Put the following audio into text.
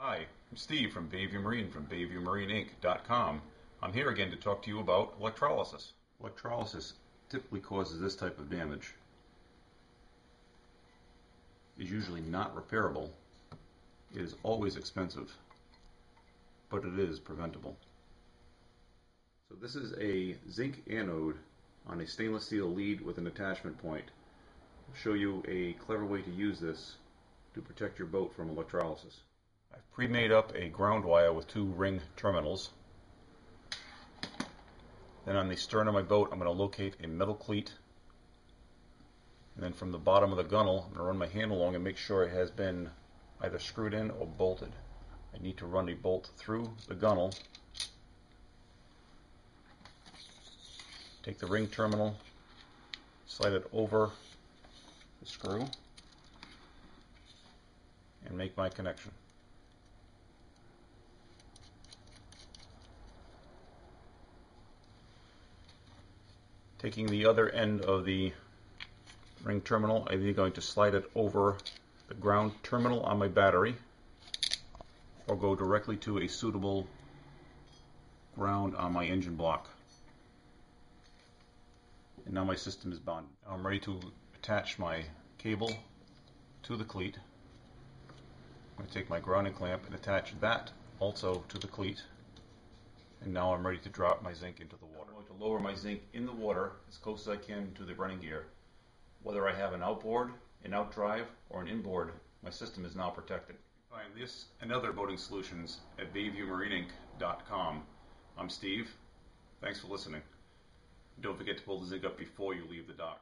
Hi, I'm Steve from Bayview Marine from BayviewMarineInc.com. I'm here again to talk to you about electrolysis. Electrolysis typically causes this type of damage. Is usually not repairable. It is always expensive, but it is preventable. So this is a zinc anode on a stainless steel lead with an attachment point. I'll show you a clever way to use this to protect your boat from electrolysis. I've pre-made up a ground wire with two ring terminals. Then on the stern of my boat, I'm going to locate a metal cleat. And then from the bottom of the gunnel, I'm going to run my hand along and make sure it has been either screwed in or bolted. I need to run a bolt through the gunnel. Take the ring terminal, slide it over the screw, and make my connection. Taking the other end of the ring terminal, I'm either going to slide it over the ground terminal on my battery or go directly to a suitable ground on my engine block. And now my system is bonded. I'm ready to attach my cable to the cleat. I'm going to take my grounding clamp and attach that also to the cleat. And now I'm ready to drop my zinc into the water. I'm going to lower my zinc in the water as close as I can to the running gear. Whether I have an outboard, an outdrive, or an inboard, my system is now protected. Find this and other boating solutions at BayviewMarineInc.com. I'm Steve. Thanks for listening. Don't forget to pull the zinc up before you leave the dock.